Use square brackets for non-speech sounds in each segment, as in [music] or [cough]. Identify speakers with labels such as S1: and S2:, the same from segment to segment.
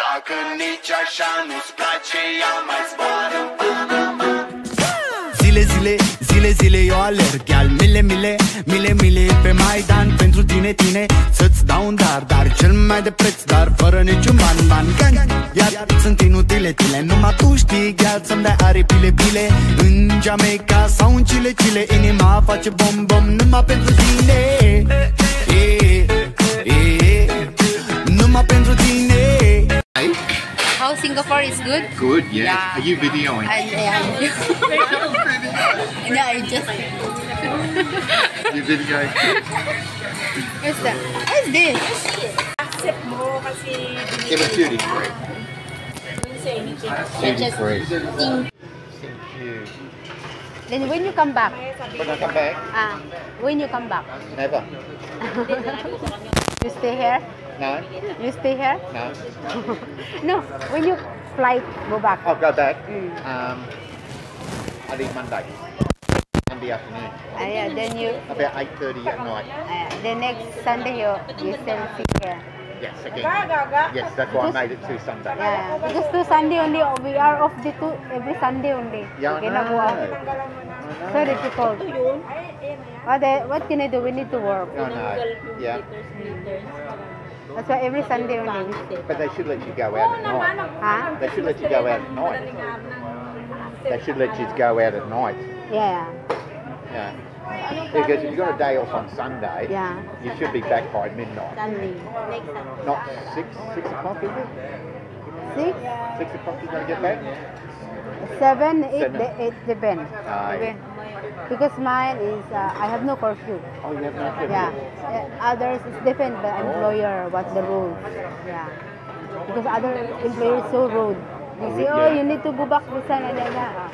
S1: Dacă nici așa nu-ți place, ia mai zboară. În Panama
S2: Zile, zile, zile, zile eu alerg Iar mile, mile, mile, mile pe Maidan Pentru tine, tine, să-ți dau un dar Dar cel mai de preț, dar fără niciun ban, ban. Gang, iar sunt inutile tile Numai tu știi, iar să-mi dai aripile, bile În Jamaica sau în Chile, Chile Inima face bom, bom, numai pentru tine
S3: How oh, Singapore is good?
S4: Good, yeah.
S3: Yeah.
S4: Are you videoing?
S3: I, I, [laughs] [laughs] no, I just.
S4: you videoing?
S3: What's that? What's this?
S5: Accept mo kasi
S4: Give it duty free.
S5: didn't say anything.
S4: Duty
S3: just
S4: free.
S3: Ting.
S4: Thank you.
S3: Then when you come back?
S4: When I come back?
S3: Ah, when you come back?
S4: Never. [laughs]
S3: You stay here?
S4: No,
S3: You stay here?
S4: no. [laughs]
S3: No, when you fly, go back.
S4: I'll go back.
S3: Mm.
S4: Um, I leave Monday. Monday afternoon.
S3: Ah, yeah, then you,
S4: About 8.30 at night.
S3: uh, the next Sunday you, you still sit here.
S4: Yes, again. Yes, that's why I made it to Sunday.
S3: Yeah, because to Sunday only, we are off the two, every Sunday only.
S4: Yeah, I
S3: We cannot go out.
S4: know.
S3: So difficult. What, the- what can I do? We need to work.
S4: I know. Yeah.
S3: That's why every Sunday only.
S4: But they should let you go out at night.
S3: Huh?
S4: They should let you go out at night. They should let you go out at night.
S3: Yeah,
S4: Yeah. Because if you've got a day off on Sunday,
S3: yeah.
S4: you should be back by midnight.
S3: Sunday.
S4: Not six, six o'clock, is it?
S3: Six,
S4: Six o'clock you're going to get back?
S3: seven, eight,
S4: Seven.
S3: the- eight depend.
S4: Ah,
S3: Depend. Because mine is, uh, I have no curfew.
S4: Oh, you have no curfew?
S3: Yeah. Uh, Others is different the employer, what the rules. Yeah. Because other employers so rude. They
S4: Oh,
S3: say, oh, you need to go back to and that.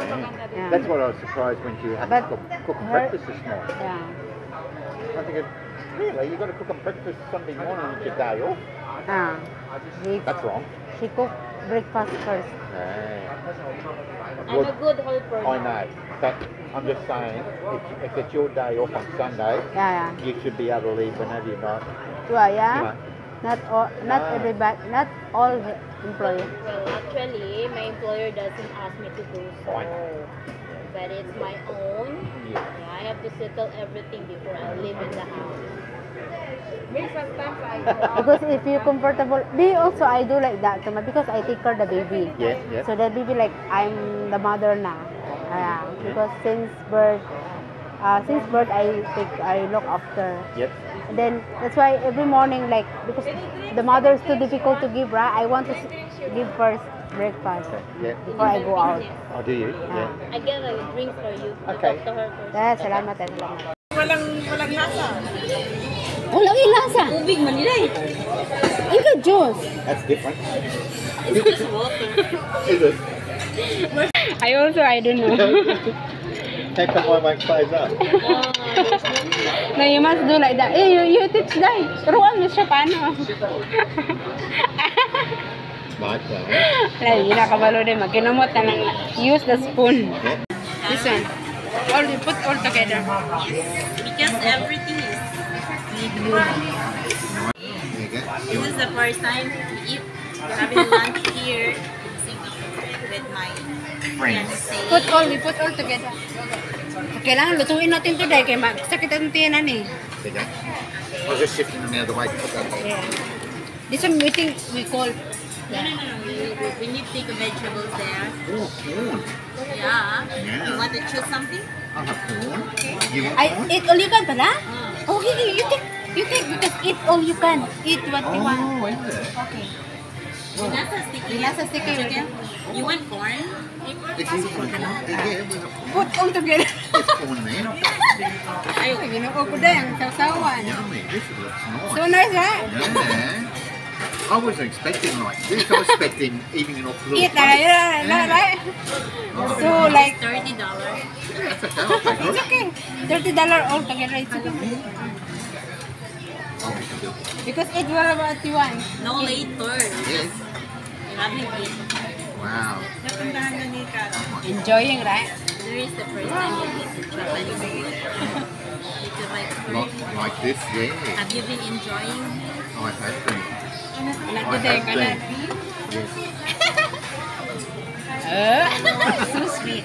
S3: And that. Yeah.
S4: That's what I was surprised when you had
S3: But
S4: to cook, cook
S3: her-
S4: breakfast this morning.
S3: Yeah.
S4: I'm thinking, really? You've got to cook them breakfast Sunday morning with your day off?
S3: Ah. She,
S4: That's wrong.
S3: she cook breakfast first.
S5: I'm a good helper.
S4: I know, but I'm just saying, if, if it's your day off on Sunday,
S3: Yeah, yeah.
S4: you should be able to leave whenever you like.
S3: Well, yeah.
S4: You know.
S3: Not all, not
S4: Ah.
S3: everybody, not all employees.
S5: Well, actually, my employer doesn't ask me to do so. But it's my own.
S4: Yeah.
S5: Yeah, I have to settle everything before I live in the house.
S3: Because if you're comfortable, me also I do like that too, because I take care of the baby.
S4: Yes, yes.
S3: So that baby like I'm the mother now. Yeah. Because since birth, uh, since birth I take I look after.
S4: Yep.
S3: And then that's why every morning like because the mother is too difficult to give, right? I want to give first breakfast okay.
S4: Yeah.
S3: before I go out.
S4: Oh, do you? Yeah.
S5: I get a drink for you. You
S4: Okay.
S5: Talk to her first.
S3: Yeah, salamat, eh, salamat.
S5: Walang, walang lasa.
S3: Walang ilasa.
S5: Tubig Manila eh.
S3: Ika juice.
S4: That's different.
S5: It's just water. [laughs]
S4: Is it?
S3: I also I don't know. [laughs]
S4: How come I won't close up?
S3: no, you must do like that. Eh, you, you teach that. Turuan mo siya paano.
S4: Like that.
S3: Wala, hindi nakabalo din. Magkinamot na lang. Use the spoon. This one. All, you put all together.
S5: Because everything is. This is the first time we eat having lunch here in Singapore with my
S4: Friends.
S5: fiancé.
S3: Put all, we put all together. Kailangan lutuin natin to dahil kay magsakit ang tiyanan eh.
S4: There you go. I was just shifting them the.
S3: Yeah. This one we think we call
S5: No, no, no, no. We, we, need to take vegetables there.
S4: Oh, corn.
S5: Yeah.
S4: Yeah.
S5: You want to choose something?
S4: I have corn. You want
S3: I
S4: corn?
S3: eat all you can pala?
S5: Mm.
S3: Okay, okay, you take, you take because eat all you can. Eat what you want.
S4: Oh, is it?
S3: Okay.
S5: Nasa sticky. Chicken. You want corn?
S4: If corn, yeah, we've got corn.
S3: Put all together.
S4: There's corn there. [laughs]
S3: Ay, ginoo ko din. Sausawan.
S4: Yummy. This looks nice.
S3: So nice, right?
S4: Yeah. I wasn't expecting like this. I was expecting eating it off the little
S3: Eat na,
S4: plate.
S3: yun na, right? Oh, so like,
S5: Thirty dollars.
S4: That's okay. I'll take
S3: it's okay. Thirty dollar all together. It's okay.
S4: Oh, we can do it.
S3: Because eat whatever you want.
S5: No later.
S4: Yes.
S5: You haven't eaten.
S4: Wow.
S3: Enjoying, right?
S5: There is the first time you eat Japanese food. It's like
S4: Like, like this, yeah.
S5: Have you been enjoying?
S4: I have been.
S3: Anak
S4: I
S3: ko din,
S4: have been. Yes.
S3: Uh, so sweet.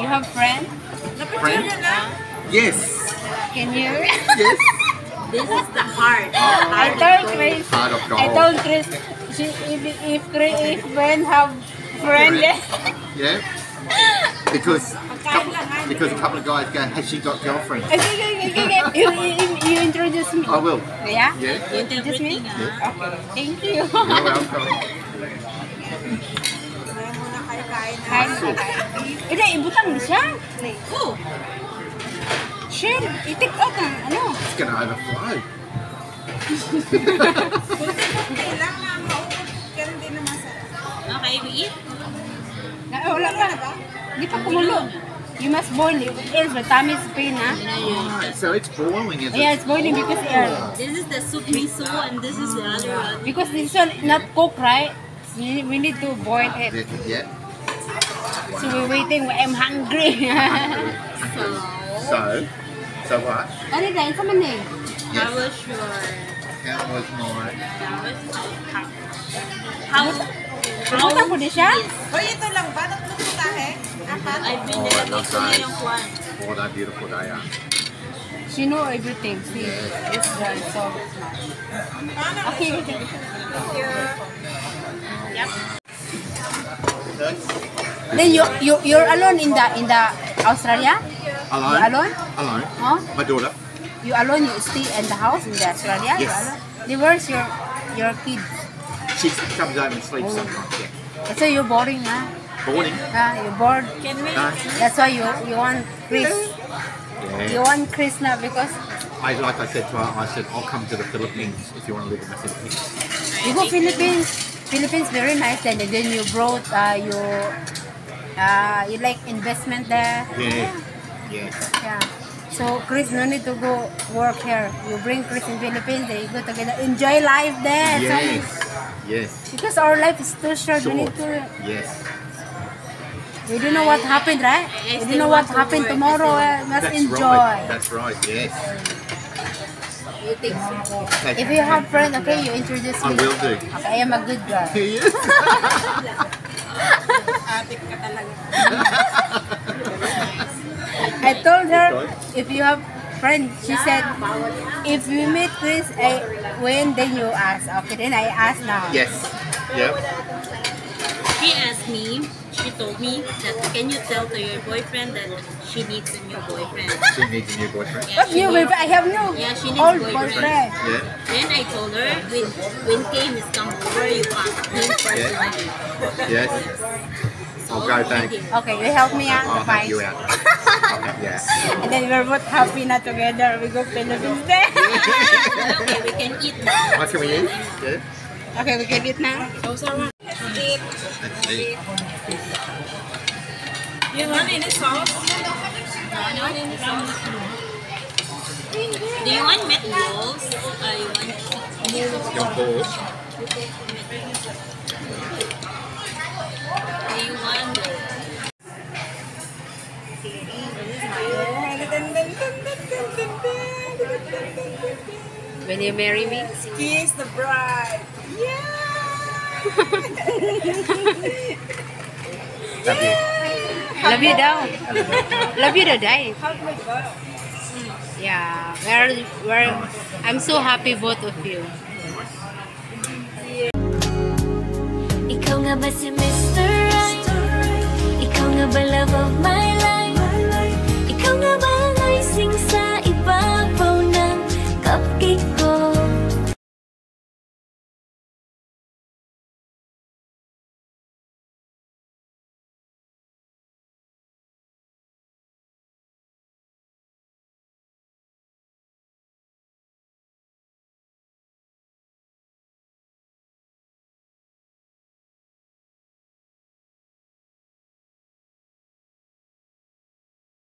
S3: You have friend?
S4: Friend? Yes.
S3: Can you?
S4: Yes.
S5: This is the heart.
S3: I told Chris.
S4: Heart of gold.
S3: I told Chris. She, if if Chris, if Ben have friend,
S4: Correct. Yeah. Because couple, because a couple of guys go, has she got girlfriend?
S3: Okay, okay, okay, okay. You, you, you introduce me.
S4: I will.
S3: Yeah?
S4: Yeah.
S3: You introduce me?
S5: Everything, ah.
S3: Okay. Thank you.
S4: You're welcome.
S3: Kain na tayo. Hindi, ibutang mo siya.
S5: Oh,
S3: Share, i-take out ang ano.
S4: It's gonna overflow. [laughs]
S5: okay, we eat.
S3: Na, wala pa. Hindi pa kumulo. You must boil it. Else, the tummy is pain, ha?
S4: Right, so it's boiling, is it?
S3: Yeah, it's boiling because air.
S5: This is the soup miso and this is the other one.
S3: Because this one not cooked, right? We, we need to boil it.
S4: Yeah.
S3: So we're waiting. I'm hungry.
S5: So, [laughs]
S4: So, so what?
S3: ano na, isa man eh.
S5: how was your...
S4: How was my?
S5: How...
S3: Pumunta po di siya?
S6: Hoy, ito lang ba? Tatlong putahe? Apat?
S5: I've been
S4: Oh,
S5: nilagay
S4: that's
S5: ko na
S4: nice.
S5: yung kwan.
S4: Oh, that beautiful they are.
S3: She know everything. See, it's done so. Okay, okay.
S5: Yep.
S3: Then you you you're alone in the in the Australia?
S4: Alone?
S3: You alone?
S4: Alone.
S3: Huh?
S4: My daughter.
S3: You alone? You stay in the house in the Australia? You
S4: Yes.
S3: alone? Then where's your your kids?
S4: She comes home and sleeps sometimes. Yeah.
S3: So you're boring, huh?
S4: Boring.
S3: Ah, you're bored.
S5: Can we...
S4: No.
S3: That's why you you want Chris. You want Chris now because
S4: I, like I said to her, I said, I'll come to the Philippines if you want to live in the Philippines.
S3: you go Philippines. Philippines very nice and then you brought uh, you uh, you like investment there.
S4: Yeah. Yes.
S3: Yeah. So Chris no need to go work here. You bring Chris in Philippines, then you go together. Enjoy life there. So-
S4: Yes. Yes.
S3: because our life is too short, we need to
S4: Yes.
S3: we don't know what happened, right? We don't know what
S5: to
S3: happened
S5: work.
S3: tomorrow. Uh, must
S4: That's
S3: enjoy.
S4: right. That's right. Yes.
S5: You think so?
S3: If you have friends, okay, you introduce
S4: I
S3: me.
S4: will do.
S3: Okay, I am a good girl. [laughs]
S4: Yes.
S6: Atik ka talaga. [laughs]
S3: I told her if you have friends, she said if you meet Chris, I, eh, when then you ask. Okay, then I ask now.
S4: yes. Yep.
S5: She asked me, she told me that can you tell to your boyfriend that she needs a new boyfriend.
S4: She needs a new boyfriend.
S5: Yeah,
S3: What
S5: she
S3: new
S5: needs-
S3: boyfriend? I have no
S5: Yeah, she needs
S3: old
S5: boyfriend.
S3: boyfriend.
S4: Yeah.
S5: Then I told her when when Kame is come over, you ask him personally.
S4: Yes. I'll go back.
S3: Okay, you help me out
S4: I'll help you out. [laughs] Okay, yeah.
S3: And then we're both happy na together. We go Philippines there. [laughs]
S5: okay, we can eat now.
S4: What can we eat? Yeah.
S3: okay, we can eat now.
S4: Those are Let's eat.
S6: You want any sauce?
S5: Do you want meatballs? Or you want
S4: Your
S3: Will you marry me?
S6: Kiss the bride. [laughs] Yeah!
S4: Love you.
S3: Love you daw. Love you daw, Dai.
S6: Hug my butt.
S3: Yeah, we're, we're, I'm so happy both of you.
S7: Ikaw nga ba si Mr. Right? Ikaw nga ba love of my